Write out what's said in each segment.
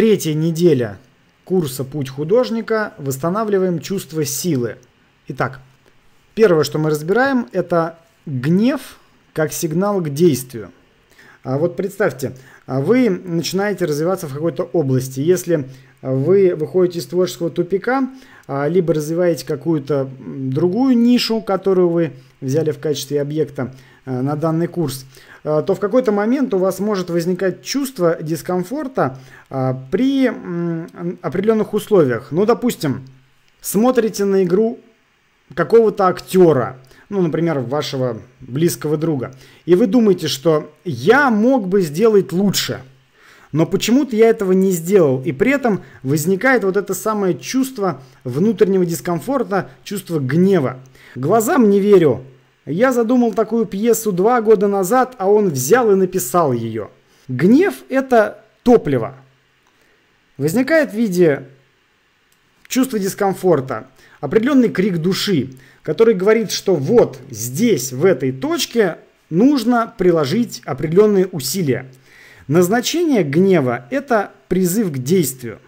Третья неделя курса «Путь художника» восстанавливаем чувство силы. Итак, первое, что мы разбираем, это гнев как сигнал к действию. А вот представьте, вы начинаете развиваться в какой-то области. Если вы выходите из творческого тупика, а, либо развиваете какую-то другую нишу, которую вы взяли в качестве объекта а, на данный курс, а, то в какой-то момент у вас может возникать чувство дискомфорта при определенных условиях. Ну, допустим, смотрите на игру какого-то актера, ну, например, вашего близкого друга, и вы думаете, что я мог бы сделать лучше – но почему-то я этого не сделал. И при этом возникает вот это самое чувство внутреннего дискомфорта, чувство гнева. Глазам не верю. Я задумал такую пьесу два года назад, а он взял и написал ее. Гнев – это топливо. Возникает в виде чувства дискомфорта, определенный крик души, который говорит, что вот здесь, в этой точке, нужно приложить определенные усилия. Назначение гнева – это призыв к действию.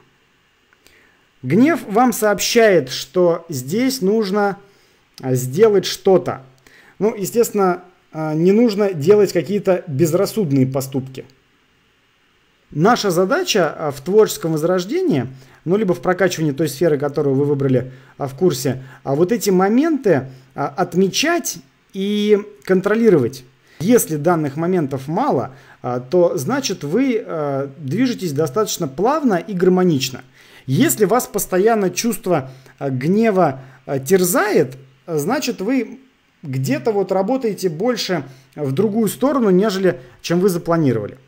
Гнев вам сообщает, что здесь нужно сделать что-то. Ну, естественно, а, не нужно делать какие-то безрассудные поступки. Наша задача а, в творческом возрождении, ну, либо в прокачивании той сферы, которую вы выбрали в курсе, вот эти моменты отмечать и контролировать. Если данных моментов мало, а, то значит вы а, движетесь достаточно плавно и гармонично. Если вас постоянно чувство а, гнева терзает, значит вы где-то вот работаете больше в другую сторону, нежели чем вы запланировали.